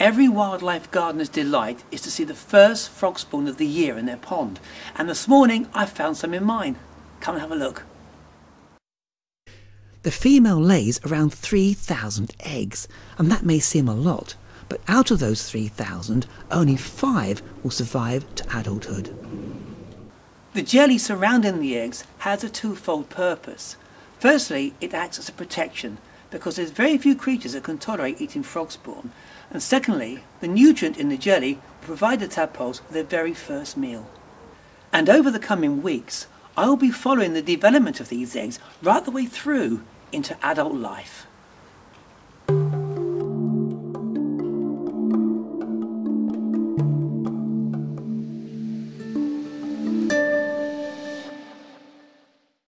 Every wildlife gardener's delight is to see the first frog spawn of the year in their pond. And this morning I found some in mine. Come and have a look. The female lays around 3,000 eggs, and that may seem a lot, but out of those 3,000, only five will survive to adulthood. The jelly surrounding the eggs has a twofold purpose. Firstly, it acts as a protection because there's very few creatures that can tolerate eating frog spawn. And secondly, the nutrient in the jelly will provide the tadpoles with their very first meal. And over the coming weeks, I will be following the development of these eggs right the way through into adult life.